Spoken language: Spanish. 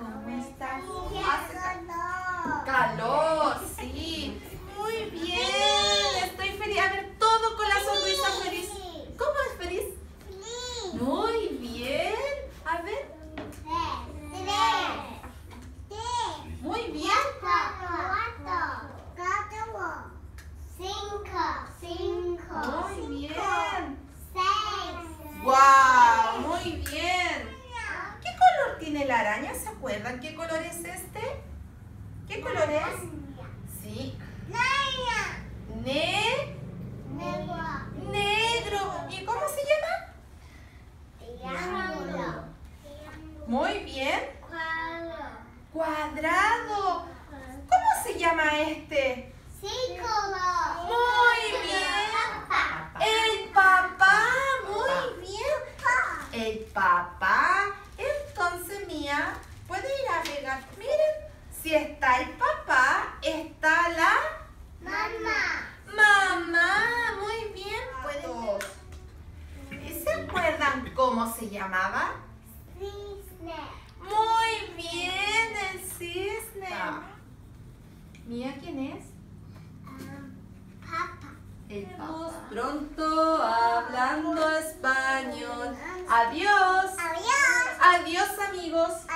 ¿Cómo estás? Hace ca- calor, sí. Muy bien. Estoy feliz. A ver, todo con la sonrisa feliz. ¿Cómo es feliz? Muy bien. A ver, muy bien. Muy bien. ¡Wow! Muy bien. ¿Qué color tiene la araña? ¿Se acuerdan qué color es este? ¿Qué color es? Sí. Ne negro. ¿Y cómo se llama? Muy bien. Cuadrado. ¿Cómo se llama este? Muy bien. El papá. Muy bien. El papá. Entonces, Mía, si está el papá, está la mamá. Muy bien. Pueden ¿Y ¿Se acuerdan cómo se llamaba? Muy bien, el cisne. Mía, ¿quién es? El papá. Pronto hablando español. Adiós. Adiós. Adiós, amigos.